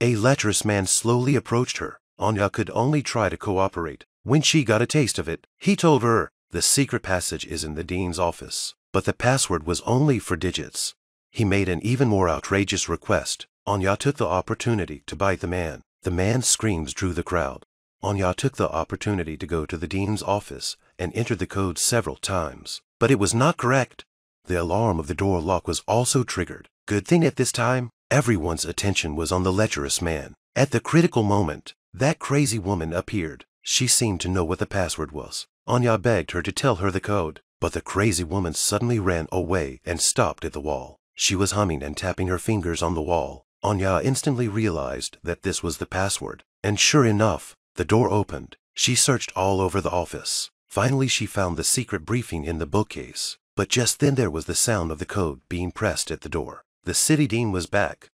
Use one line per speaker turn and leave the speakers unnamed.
A lecherous man slowly approached her. Anya could only try to cooperate. When she got a taste of it, he told her the secret passage is in the dean's office, but the password was only four digits. He made an even more outrageous request. Anya took the opportunity to bite the man. The man's screams drew the crowd. Anya took the opportunity to go to the dean's office and entered the code several times, but it was not correct. The alarm of the door lock was also triggered. Good thing at this time, everyone's attention was on the lecherous man. At the critical moment, that crazy woman appeared. She seemed to know what the password was. Anya begged her to tell her the code, but the crazy woman suddenly ran away and stopped at the wall. She was humming and tapping her fingers on the wall. Anya instantly realized that this was the password, and sure enough, the door opened. She searched all over the office. Finally, she found the secret briefing in the bookcase. But just then there was the sound of the code being pressed at the door. The city dean was back.